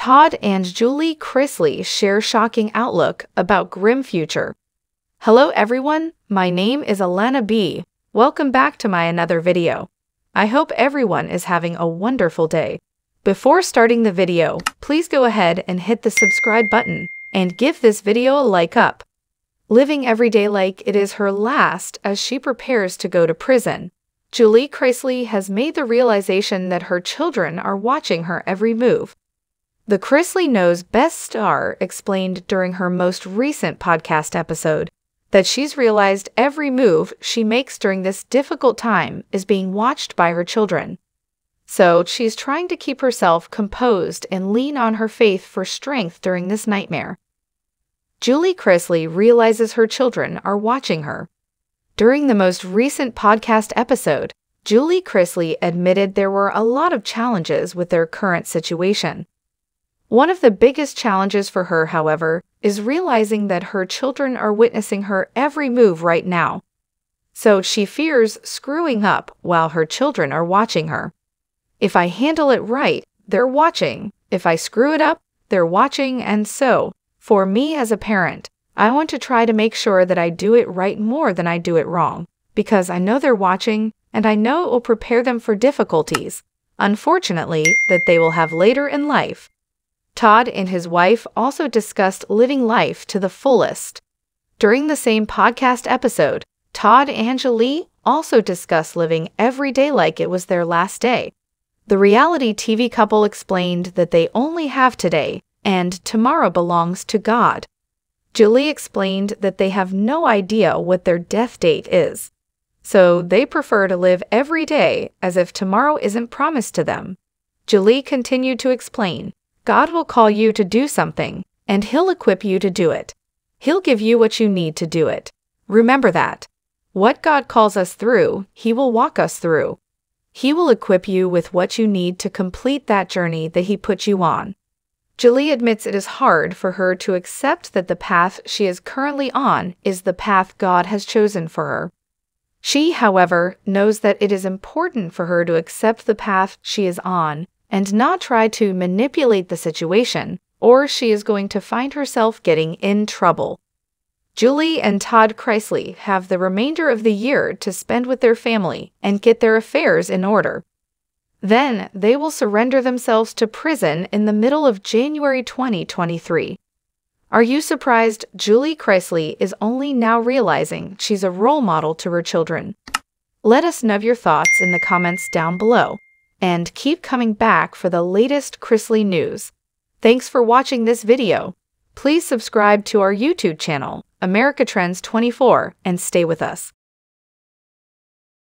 Todd and Julie Chrisley share shocking outlook about grim future. Hello everyone, my name is Alana B. Welcome back to my another video. I hope everyone is having a wonderful day. Before starting the video, please go ahead and hit the subscribe button and give this video a like up. Living every day like it is her last as she prepares to go to prison. Julie Chrisley has made the realization that her children are watching her every move. The Chrisley Knows Best star explained during her most recent podcast episode that she's realized every move she makes during this difficult time is being watched by her children. So she's trying to keep herself composed and lean on her faith for strength during this nightmare. Julie Chrisley realizes her children are watching her. During the most recent podcast episode, Julie Chrisley admitted there were a lot of challenges with their current situation. One of the biggest challenges for her, however, is realizing that her children are witnessing her every move right now. So she fears screwing up while her children are watching her. If I handle it right, they're watching. If I screw it up, they're watching, and so, for me as a parent, I want to try to make sure that I do it right more than I do it wrong, because I know they're watching and I know it will prepare them for difficulties, unfortunately, that they will have later in life. Todd and his wife also discussed living life to the fullest. During the same podcast episode, Todd and Julie also discussed living every day like it was their last day. The reality TV couple explained that they only have today, and tomorrow belongs to God. Julie explained that they have no idea what their death date is, so they prefer to live every day as if tomorrow isn't promised to them. Julie continued to explain God will call you to do something, and He'll equip you to do it. He'll give you what you need to do it. Remember that. What God calls us through, He will walk us through. He will equip you with what you need to complete that journey that He put you on. Julie admits it is hard for her to accept that the path she is currently on is the path God has chosen for her. She, however, knows that it is important for her to accept the path she is on and not try to manipulate the situation, or she is going to find herself getting in trouble. Julie and Todd Chrisley have the remainder of the year to spend with their family and get their affairs in order. Then they will surrender themselves to prison in the middle of January 2023. Are you surprised Julie Chrisley is only now realizing she's a role model to her children? Let us know your thoughts in the comments down below, and keep coming back for the latest Chrisley news. Thanks for watching this video. Please subscribe to our YouTube channel, America Trends 24, and stay with us.